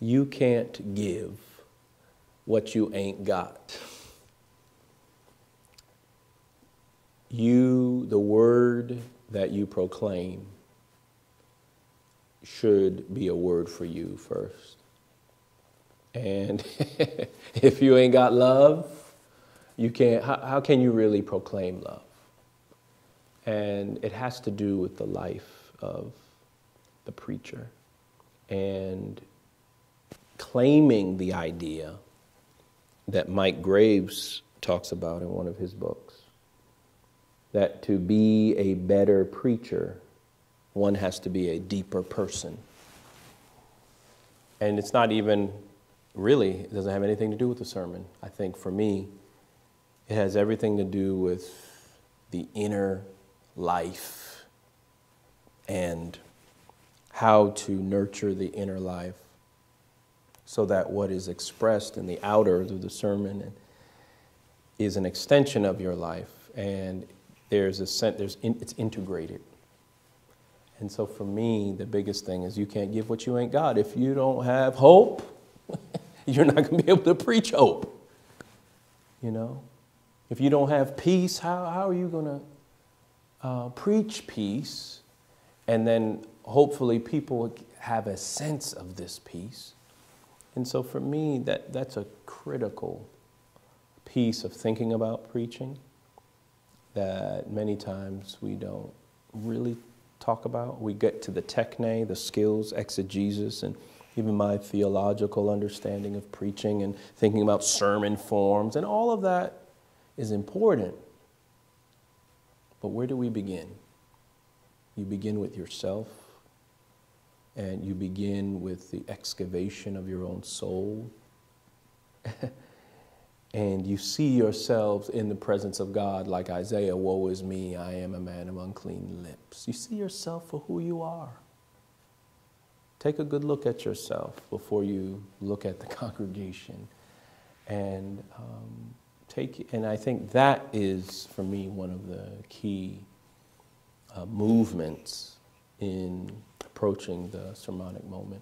You can't give what you ain't got. You, the word that you proclaim, should be a word for you first. And if you ain't got love, you can't, how, how can you really proclaim love? And it has to do with the life of the preacher and claiming the idea that Mike Graves talks about in one of his books that to be a better preacher, one has to be a deeper person. And it's not even really, it doesn't have anything to do with the sermon. I think for me, it has everything to do with the inner life and how to nurture the inner life so that what is expressed in the outer of the sermon is an extension of your life and there's a sense there's in, it's integrated. And so for me the biggest thing is you can't give what you ain't got. If you don't have hope you're not going to be able to preach hope you know? If you don't have peace how, how are you going to uh, preach peace? And then hopefully people have a sense of this peace and so for me that, that's a critical piece of thinking about preaching that many times we don't really talk about. We get to the techne, the skills, exegesis, and even my theological understanding of preaching and thinking about sermon forms, and all of that is important. But where do we begin? You begin with yourself, and you begin with the excavation of your own soul. and you see yourselves in the presence of God, like Isaiah, woe is me, I am a man of unclean lips. You see yourself for who you are. Take a good look at yourself before you look at the congregation. And um, take, and I think that is, for me, one of the key uh, movements in approaching the sermonic moment.